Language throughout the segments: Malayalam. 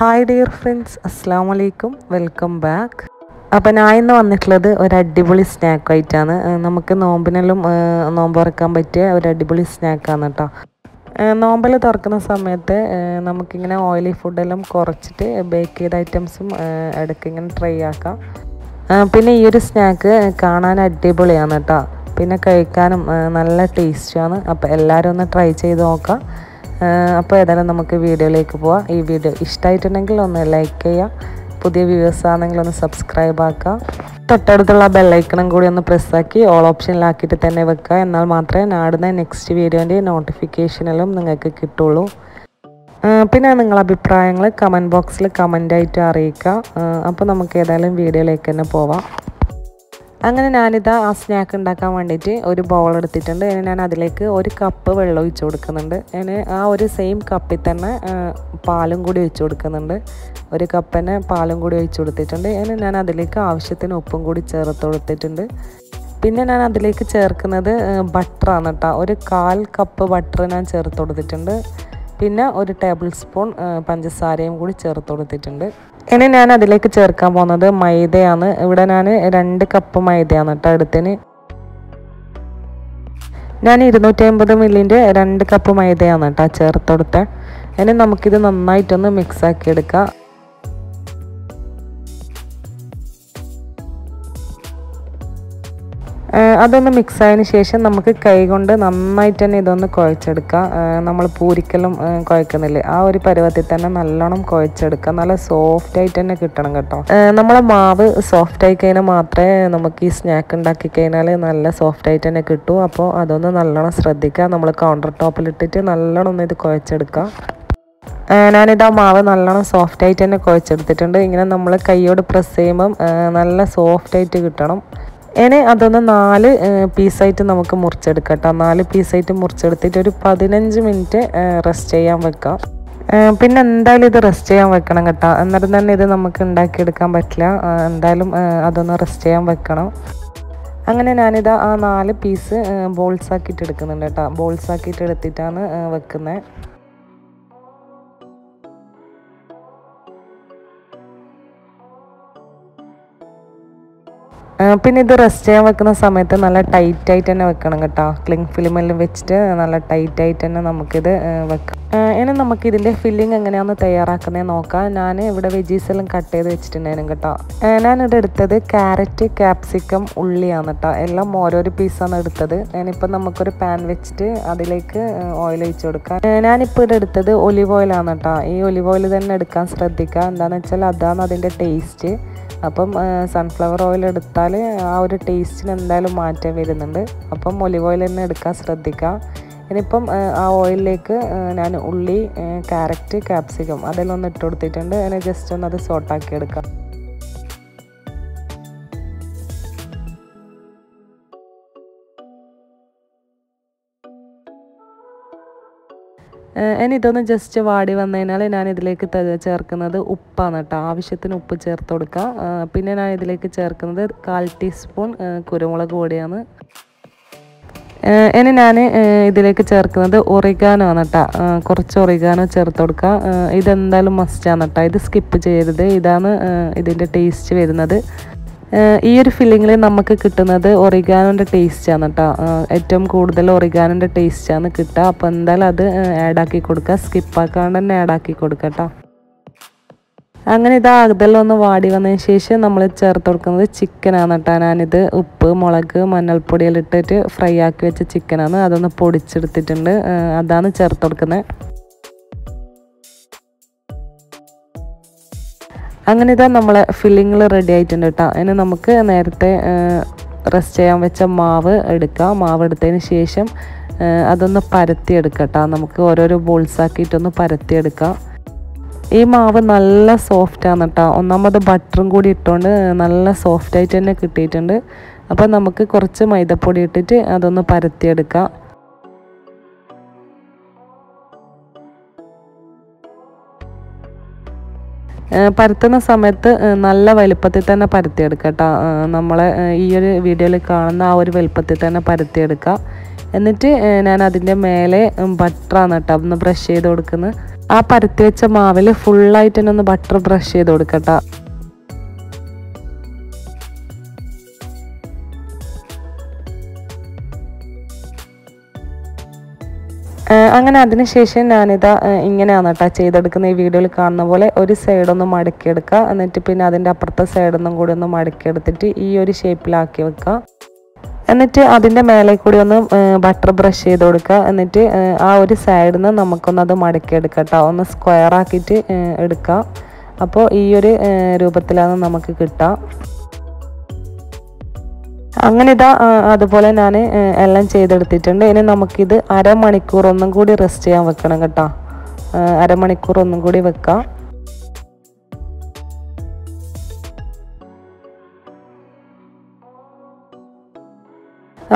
ഹായ് ഡിയർ ഫ്രണ്ട്സ് അസ്സാം വലൈക്കും വെൽക്കം ബാക്ക് അപ്പം ഞാൻ ഇന്ന് വന്നിട്ടുള്ളത് ഒരു അടിപൊളി സ്നാക്ക് ആയിട്ടാണ്. നമുക്ക് നോമ്പിനെല്ലാം നോമ്പ് തുറക്കാൻ പറ്റിയ ഒരു അടിപൊളി സ്നാക്കാണ് കേട്ടോ നോമ്പിൽ തുറക്കുന്ന സമയത്ത് നമുക്കിങ്ങനെ ഓയിലി ഫുഡെല്ലാം കുറച്ചിട്ട് ബേക്ക് ചെയ്ത ഐറ്റംസും ഇടയ്ക്ക് ഇങ്ങനെ ട്രൈ ആക്കാം. പിന്നെ ഈ ഒരു സ്നാക്ക് കാണാൻ അടിപൊളിയാണ് കേട്ടോ പിന്നെ കഴിക്കാനും നല്ല ടേസ്റ്റുമാണ് അപ്പോൾ എല്ലാവരും ഒന്ന് ട്രൈ ചെയ്ത് നോക്കാം. അപ്പോൾ ഏതായാലും നമുക്ക് വീഡിയോയിലേക്ക് പോവാം. ഈ വീഡിയോ ഇഷ്ടമായിട്ടുണ്ടെങ്കിൽ ഒന്ന് ലൈക്ക് ചെയ്യുക പുതിയ വ്യൂവേഴ്സ് ആണെങ്കിൽ ഒന്ന് സബ്സ്ക്രൈബ് ആക്കുക തൊട്ടടുത്തുള്ള ബെല്ലൈക്കണം കൂടി ഒന്ന് പ്രസ്സാക്കി ഓൾ ഓപ്ഷനിലാക്കിയിട്ട് തന്നെ വെക്കുക. എന്നാൽ മാത്രമേ നാടുന്ന നെക്സ്റ്റ് വീഡിയോന്റെ നോട്ടിഫിക്കേഷനിലും നിങ്ങൾക്ക് കിട്ടുള്ളൂ. പിന്നെ നിങ്ങളുടെ അഭിപ്രായങ്ങൾ കമന്റ് ബോക്സിൽ കമന്റായിട്ട് അറിയിക്കുക അപ്പോൾ നമുക്ക് ഏതായാലും വീഡിയോയിലേക്ക് തന്നെ പോവാം. അങ്ങനെ ഞാനിതാ ആ സ്നാക്ക് ഉണ്ടാക്കാൻ വേണ്ടിയിട്ട് ഒരു ബൗൾ എടുത്തിട്ടുണ്ട്. അതിന് ഞാൻ അതിലേക്ക് ഒരു കപ്പ് വെള്ളം ഒഴിച്ചു കൊടുക്കുന്നുണ്ട്. അതിന് ആ ഒരു സെയിം കപ്പിൽ തന്നെ പാലും കൂടി ഒഴിച്ചു കൊടുക്കുന്നുണ്ട്. ഒരു കപ്പിന് പാലും കൂടി ഒഴിച്ചു കൊടുത്തിട്ടുണ്ട്. അതിന് ഞാൻ അതിലേക്ക് ആവശ്യത്തിന് ഉപ്പും കൂടി ചേർത്ത് കൊടുത്തിട്ടുണ്ട്. പിന്നെ ഞാൻ അതിലേക്ക് ചേർക്കുന്നത് ബട്ടറാണ് കേട്ടോ ഒരു കാൽ കപ്പ് ബട്ടർ ഞാൻ ചേർത്ത് കൊടുത്തിട്ടുണ്ട്. പിന്നെ ഒരു ടേബിൾ സ്പൂൺ പഞ്ചസാരയും കൂടി ചേർത്ത് കൊടുത്തിട്ടുണ്ട്. ഇനി ഞാൻ അതിലേക്ക് ചേർക്കാൻ പോകുന്നത് മൈദയാണ്. ഇവിടെ ഞാൻ രണ്ട് കപ്പ് മൈദയാണ് കേട്ടോ എടുത്തിന് ഞാൻ ഇരുന്നൂറ്റി അമ്പത് മില്ലിന്റെ രണ്ട് കപ്പ് മൈദയാണ് കേട്ടോ ചേർത്ത് കൊടുത്തത് ഇനി നമുക്കിത് നന്നായിട്ടൊന്ന് മിക്സ് ആക്കി എടുക്കാം. അതൊന്ന് മിക്സ് ആയതിന് ശേഷം നമുക്ക് കൈ കൊണ്ട് നന്നായിട്ട് തന്നെ ഇതൊന്ന് കുഴച്ചെടുക്കാം. നമ്മൾ പൂരിക്കലും കുഴക്കുന്നില്ലേ? ആ ഒരു പരുവത്തിൽ തന്നെ നല്ലോണം കുഴച്ചെടുക്കാം. നല്ല സോഫ്റ്റ് ആയിട്ട് തന്നെ കിട്ടണം കേട്ടോ. നമ്മളെ മാവ് സോഫ്റ്റ് ആയി കഴിഞ്ഞാൽ മാത്രമേ നമുക്ക് ഈ സ്നാക്ക് ഉണ്ടാക്കി കഴിഞ്ഞാൽ നല്ല സോഫ്റ്റ് ആയിട്ട് തന്നെ കിട്ടൂ. അപ്പോൾ അതൊന്ന് നല്ലോണം ശ്രദ്ധിക്കുക. നമ്മൾ കൗണ്ടർ ടോപ്പിലിട്ടിട്ട് നല്ലോണം ഒന്ന് ഇത് കുഴച്ചെടുക്കാം. ഞാനിത് ആ മാവ് നല്ലോണം സോഫ്റ്റ് ആയിട്ട് തന്നെ കുഴച്ചെടുത്തിട്ടുണ്ട്. ഇങ്ങനെ നമ്മൾ കൈയോട് പ്രസ് ചെയ്യുമ്പം നല്ല സോഫ്റ്റ് ആയിട്ട് കിട്ടണം. ഇനി അതൊന്ന് നാല് പീസായിട്ട് നമുക്ക് മുറിച്ചെടുക്കാം കേട്ടോ. നാല് പീസായിട്ട് മുറിച്ചെടുത്തിട്ട് ഒരു പതിനഞ്ച് മിനിറ്റ് റെസ്റ്റ് ചെയ്യാൻ വെക്കാം. പിന്നെ എന്തായാലും ഇത് റെസ്റ്റ് ചെയ്യാൻ വെക്കണം കേട്ടോ. അന്നേരം തന്നെ ഇത് നമുക്ക് ഉണ്ടാക്കിയെടുക്കാൻ പറ്റില്ല. എന്തായാലും അതൊന്ന് റെസ്റ്റ് ചെയ്യാൻ വെക്കണം. അങ്ങനെ ഞാനിത് ആ നാല് പീസ് ബോൾസാക്കിയിട്ട് എടുക്കുന്നുണ്ട് കേട്ടോ. ബോൾസാക്കിയിട്ട് എടുത്തിട്ടാണ് വെക്കുന്നത് പിന്നെ ഇത് റെസ്റ്റ് ചെയ്യാൻ വെക്കുന്ന സമയത്ത് നല്ല ടൈറ്റ് ആയിട്ട് തന്നെ വെക്കണം കേട്ടോ. ക്ലിങ് ഫിലിമെല്ലാം വെച്ചിട്ട് നല്ല ടൈറ്റ് ആയിട്ട് തന്നെ നമുക്കിത് വെക്കാം. ഇനി നമുക്ക് ഇതിന്റെ ഫില്ലിങ് എങ്ങനെയാണെന്ന് തയ്യാറാക്കുന്നത് നോക്കാം. ഞാൻ ഇവിടെ വെജീസ് എല്ലാം കട്ട് ചെയ്ത് വെച്ചിട്ടുണ്ടായിരുന്നു കേട്ടോ. ഞാനിവിടെ എടുത്തത് ക്യാരറ്റ് ക്യാപ്സിക്കം ഉള്ളിയാണ് കേട്ടോ. എല്ലാം ഓരോരോ പീസാണ് എടുത്തത്. ഞാനിപ്പോൾ നമുക്കൊരു പാൻ വെച്ചിട്ട് അതിലേക്ക് ഓയിൽ ഒഴിച്ചു കൊടുക്കാം. ഞാനിപ്പോൾ ഇവിടെ എടുത്തത് ഒലിവ് ഓയിലാണ് കേട്ടോ. ഈ ഒലിവ് ഓയിൽ തന്നെ എടുക്കാൻ ശ്രദ്ധിക്കുക. എന്താണെന്ന് വെച്ചാൽ അതാണ് അതിന്റെ ടേസ്റ്റ് അപ്പം സൺഫ്ലവർ ഓയിൽ എടുത്താൽ ആ ഒരു ടേസ്റ്റിന് എന്തായാലും മാറ്റം വരുന്നുണ്ട്. അപ്പം ഒലിവ് ഓയിൽ തന്നെ എടുക്കാൻ ശ്രദ്ധിക്കുക. ഇനിയിപ്പം ആ, ഓയിലിലേക്ക് ഞാൻ ഉള്ളി ക്യാരറ്റ് ക്യാപ്സിക്കം ഒന്ന് ഇട്ട് കൊടുത്തിട്ടുണ്ട്. അതിനെ ജസ്റ്റ് ഒന്ന് അത് സോട്ടാക്കി എടുക്കാം. ഇനി ഇതൊന്ന് ജസ്റ്റ് വാടി വന്നു കഴിഞ്ഞാൽ ഞാൻ ഇതിലേക്ക് ചേർക്കുന്നത് ഉപ്പാണ് കേട്ടോ. ആവശ്യത്തിന് ഉപ്പ് ചേർത്ത് കൊടുക്കുക. പിന്നെ ഞാൻ ഇതിലേക്ക് ചേർക്കുന്നത് കാൽ ടീസ്പൂൺ കുരുമുളക് പൊടിയാണ്. ഇനി ഞാൻ ഇതിലേക്ക് ചേർക്കുന്നത് ഒറിഗാനോ ആണ് കേട്ടോ. കുറച്ച് ഒറിഗാനോ ചേർത്ത് കൊടുക്കുക. ഇതെന്തായാലും മസ്റ്റാണ് കേട്ടോ. ഇത് സ്കിപ്പ് ചെയ്യരുത്. ഇതാണ് ഇതിന്റെ ടേസ്റ്റ് വരുന്നത്. ഈ ഒരു ഫില്ലിങ്ങിൽ നമുക്ക് കിട്ടുന്നത് ഒറിഗാനോന്റെ ടേസ്റ്റാണ് കേട്ടോ ഏറ്റവും കൂടുതൽ ഒറിഗാനോന്റെ ടേസ്റ്റാണ് കിട്ടുക. അപ്പോൾ എന്തായാലും അത് ആഡാക്കി കൊടുക്കുക. സ്കിപ്പാക്കാണ്ട് തന്നെ ആഡാക്കി കൊടുക്കുക കേട്ടോ അങ്ങനെ ഇത് അതെല്ലാം വാടി വന്നതിന് ശേഷം നമ്മൾ ചേർത്ത് കൊടുക്കുന്നത് ചിക്കനാണ് കേട്ടോ ഞാനിത് ഉപ്പ് മുളക് മഞ്ഞൾപ്പൊടിയെല്ലാം ഇട്ടിട്ട് ഫ്രൈ ആക്കി വെച്ച ചിക്കനാണ് അതൊന്ന് പൊടിച്ചെടുത്തിട്ടുണ്ട്. അതാണ് ചേർത്ത് കൊടുക്കുന്നത്. അങ്ങനെ ഇതാ നമ്മളെ ഫില്ലിങ്ങൾ റെഡി ആയിട്ടുണ്ട് കേട്ടോ ഇനി നമുക്ക് നേരത്തെ റെസ്റ്റ് ചെയ്യാൻ വെച്ച മാവ് എടുക്കാം. മാവ് എടുത്തതിന് ശേഷം അതൊന്ന് പരത്തിയെടുക്കാം കേട്ടോ നമുക്ക് ഓരോരോ ബോൾസ് ആക്കിയിട്ടൊന്ന് പരത്തിയെടുക്കാം. ഈ മാവ് നല്ല സോഫ്റ്റാണ് കേട്ടോ ഒന്നാമത് ബട്ടറും കൂടി ഇട്ടുകൊണ്ട് നല്ല സോഫ്റ്റ് ആയിട്ട് തന്നെ കിട്ടിയിട്ടുണ്ട്. അപ്പോൾ നമുക്ക് കുറച്ച് മൈദപ്പൊടി ഇട്ടിട്ട് അതൊന്ന് പരത്തിയെടുക്കാം. പരത്തുന്ന സമയത്ത് നല്ല വലുപ്പത്തിൽ തന്നെ പരത്തിയെടുക്കുക കേട്ടോ നമ്മളെ ഈ ഒരു വീഡിയോയിൽ കാണുന്ന ആ ഒരു വലുപ്പത്തിൽ തന്നെ പരത്തിയെടുക്കുക എന്നിട്ട് ഞാൻ അതിന്റെ മേലെ ബട്ടറാണ് കേട്ടോ ഒന്ന് ബ്രഷ് ചെയ്ത് കൊടുക്കുന്നത്. ആ പരത്തി വെച്ച മാവിൽ ഫുള്ളായിട്ട് തന്നെ ഒന്ന് ബട്ടർ ബ്രഷ് ചെയ്ത് കൊടുക്കട്ടോ. അങ്ങനെ അതിനുശേഷം ഞാനിതാ ഇങ്ങനെയാണ് കേട്ടോ ചെയ്തെടുക്കുന്ന. ഈ വീഡിയോയിൽ കാണുന്ന പോലെ ഒരു സൈഡൊന്ന് മടക്കിയെടുക്കുക എന്നിട്ട് പിന്നെ അതിന്റെ അപ്പുറത്തെ സൈഡൊന്നും കൂടി ഒന്ന് മടക്കിയെടുത്തിട്ട് ഈ ഒരു ഷേപ്പിലാക്കി വെക്കുക എന്നിട്ട് അതിന്റെ മേലെ കൂടി ഒന്ന് ബട്ടർ ബ്രഷ് ചെയ്ത് കൊടുക്കുക എന്നിട്ട് ആ ഒരു സൈഡിൽ നിന്ന് നമുക്കൊന്ന് അത് മടക്കിയെടുക്കാം കേട്ടോ ഒന്ന് സ്ക്വയർ ആക്കിയിട്ട് എടുക്കുക അപ്പോൾ ഈ ഒരു രൂപത്തിലാണ് നമുക്ക് കിട്ടുക അങ്ങനെ ഇതാ അതുപോലെ ഞാൻ എല്ലാം ചെയ്തെടുത്തിട്ടുണ്ട്. ഇനി നമുക്കിത് അരമണിക്കൂർ ഒന്നും കൂടി റെസ്റ്റ് ചെയ്യാൻ വെക്കണം കേട്ടോ. അരമണിക്കൂർ ഒന്നും കൂടി വെക്കാം.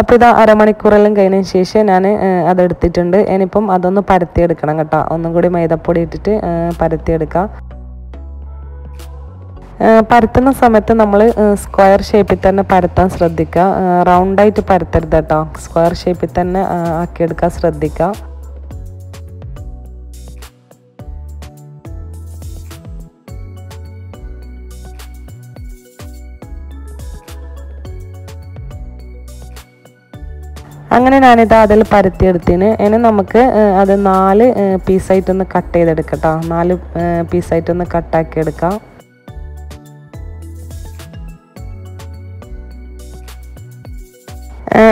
അപ്പോൾ ഇതാ അരമണിക്കൂറെല്ലാം കഴിഞ്ഞതിന് ശേഷം ഞാൻ അതെടുത്തിട്ടുണ്ട്. ഇനിയിപ്പം അതൊന്ന് പരത്തിയെടുക്കണം കേട്ടോ. ഒന്നും കൂടി മൈദപ്പൊടി ഇട്ടിട്ട് പരത്തിയെടുക്കാം. പരത്തുന്ന സമയത്ത് നമ്മൾ സ്ക്വയർ ഷേപ്പിൽ തന്നെ പരത്താൻ ശ്രദ്ധിക്കുക റൗണ്ടായിട്ട് പരത്തരുത് കേട്ടോ സ്ക്വയർ ഷേപ്പിൽ തന്നെ ആക്കിയെടുക്കാൻ ശ്രദ്ധിക്കുക അങ്ങനെ ഞാനിത് അതിൽ പരത്തിയെടുത്തിന്. ഇനി നമുക്ക് അത് നാല് പീസായിട്ടൊന്ന് കട്ട് ചെയ്തെടുക്കട്ടോ നാല് പീസായിട്ടൊന്ന് കട്ടാക്കി എടുക്കാം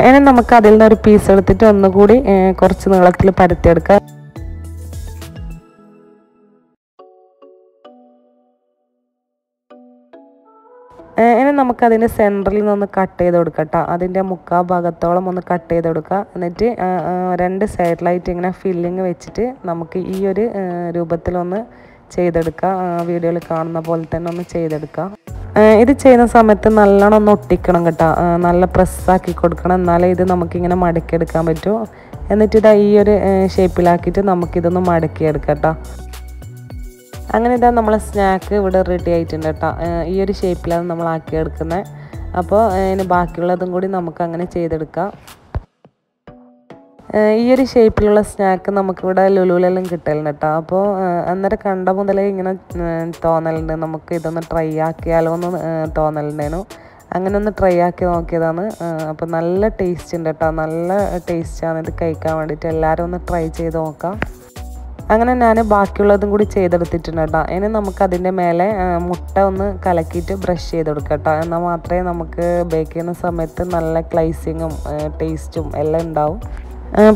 ഇനി നമുക്ക് അതിൽ നിന്ന് ഒരു പീസ് എടുത്തിട്ട് ഒന്നുകൂടി കുറച്ച് നീളത്തിൽ പരത്തിയെടുക്കാം. ഇനി നമുക്ക് അതിന്റെ സെന്ററിൽ നിന്നൊന്ന് കട്ട് ചെയ്ത് കൊടുക്കട്ടോ അതിന്റെ മുക്കാ ഭാഗത്തോളം ഒന്ന് കട്ട് ചെയ്ത് കൊടുക്കുക എന്നിട്ട് രണ്ട് സൈഡിലായിട്ട് ഇങ്ങനെ ഫില്ലിങ് വെച്ചിട്ട് നമുക്ക് ഈ ഒരു രൂപത്തിലൊന്ന് ചെയ്തെടുക്കുക വീഡിയോയിൽ കാണുന്ന പോലെ തന്നെ ഒന്ന് ചെയ്തെടുക്കുക ഇത് ചെയ്യുന്ന സമയത്ത് നല്ലോണം ഒന്ന് ഒട്ടിക്കണം കേട്ടോ. നല്ല പ്രസ്സാക്കി കൊടുക്കണം. എന്നാലേ ഇത് നമുക്കിങ്ങനെ മടക്കിയെടുക്കാൻ പറ്റൂ. എന്നിട്ട് ഇതാ ഈ ഒരു ഷേപ്പിലാക്കിയിട്ട് നമുക്കിതൊന്ന് മടക്കിയെടുക്കാം കേട്ടോ. അങ്ങനെ ഇതാ നമ്മളെ സ്നാക്ക് ഇവിടെ റെഡി ആയിട്ടുണ്ട് കേട്ടോ. ഈ ഒരു ഷേപ്പിലാണ് നമ്മൾ ആക്കിയെടുക്കുന്നത് അപ്പോൾ ഇനി ബാക്കിയുള്ളതും കൂടി നമുക്ക് അങ്ങനെ ചെയ്തെടുക്കാം. ഈ ഒരു ഷേപ്പിലുള്ള സ്നാക്ക് നമുക്കിവിടെ ലുലുലെല്ലാം കിട്ടലുണ്ട് കേട്ടോ അപ്പോൾ അന്നേരം കണ്ട മുതലേ ഇങ്ങനെ തോന്നലുണ്ട്. നമുക്ക് ഇതൊന്ന് ട്രൈ ആക്കിയാലോ എന്ന് തോന്നലുണ്ടായിരുന്നു. അങ്ങനെ ഒന്ന് ട്രൈ ആക്കി നോക്കിയതാണ്. അപ്പോൾ നല്ല ടേസ്റ്റ് ഉണ്ട് കേട്ടോ നല്ല ടേസ്റ്റാണ് ഇത് കഴിക്കാൻ വേണ്ടിയിട്ട്. എല്ലാവരും ഒന്ന് ട്രൈ ചെയ്ത് നോക്കാം. അങ്ങനെ ഞാൻ ബാക്കിയുള്ളതും കൂടി ചെയ്തെടുത്തിട്ടുണ്ട് കേട്ടോ ഇനി നമുക്ക് അതിന്റെ മേലെ മുട്ട ഒന്ന് കലക്കിയിട്ട് ബ്രഷ് ചെയ്ത് കൊടുക്കാം കേട്ടോ എന്നാൽ മാത്രമേ നമുക്ക് ബേക്ക് ചെയ്യുന്ന സമയത്ത് നല്ല ക്ലൈസിങ്ങും ടേസ്റ്റും എല്ലാം ഉണ്ടാവും.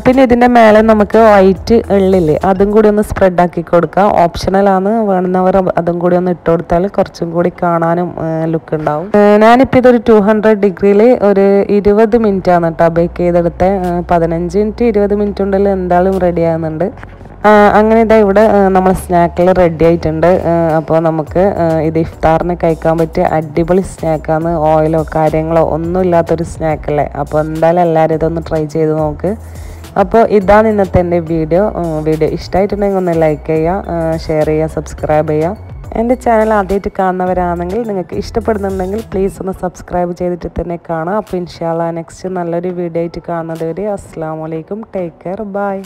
പിന്നെ ഇതിന്റെ മേലെ നമുക്ക് വൈറ്റ് എള്ളില്ലേ അതും കൂടി ഒന്ന് സ്പ്രെഡ് ആക്കി കൊടുക്കുക ഓപ്ഷണലാണ് വേണമെന്നവർ അതും കൂടി ഒന്ന് ഇട്ട് കൊടുത്താൽ കുറച്ചും കൂടി കാണാനും ലുക്ക് ഉണ്ടാവും. ഞാനിപ്പോൾ ഇതൊരു ടു ഹൺഡ്രഡ് ഡിഗ്രിയിൽ ഒരു ഇരുപത് മിനിറ്റ് ആണ് കേട്ടോ ബേക്ക് ചെയ്തെടുത്ത്. പതിനഞ്ച് മിനിറ്റ് ഇരുപത് മിനിറ്റ് ഉണ്ടെങ്കിൽ എന്തായാലും റെഡി ആകുന്നുണ്ട് അങ്ങനെ ഇതാ ഇവിടെ നമ്മൾ സ്നാക്കിൽ റെഡി ആയിട്ടുണ്ട്. അപ്പോൾ നമുക്ക് ഇത് ഇഫ്താറിന് കഴിക്കാൻ പറ്റിയ അടിപൊളി സ്നാക്കാണ് ഓയിലോ കാര്യങ്ങളോ ഒന്നും ഇല്ലാത്തൊരു സ്നാക്കല്ലേ അപ്പോൾ എന്തായാലും എല്ലാവരും ഇതൊന്ന് ട്രൈ ചെയ്ത് നോക്ക്. അപ്പോൾ ഇതാണ് ഇന്നത്തെ എന്റെ വീഡിയോ. വീഡിയോ ഇഷ്ടമായിട്ടുണ്ടെങ്കിൽ ഒന്ന് ലൈക്ക് ചെയ്യുക ഷെയർ ചെയ്യുക സബ്സ്ക്രൈബ് ചെയ്യുക. എന്റെ ചാനൽ ആദ്യമായിട്ട് കാണുന്നവരാണെങ്കിൽ നിങ്ങൾക്ക് ഇഷ്ടപ്പെടുന്നുണ്ടെങ്കിൽ പ്ലീസ് ഒന്ന് സബ്സ്ക്രൈബ് ചെയ്തിട്ട് തന്നെ കാണാം അപ്പോൾ ഇൻഷാല്ല നെക്സ്റ്റ് നല്ലൊരു വീഡിയോ ആയിട്ട് കാണുന്നത് വരെ. അസ്സാം വലൈക്കും ടേക്ക് കെയർ ബൈ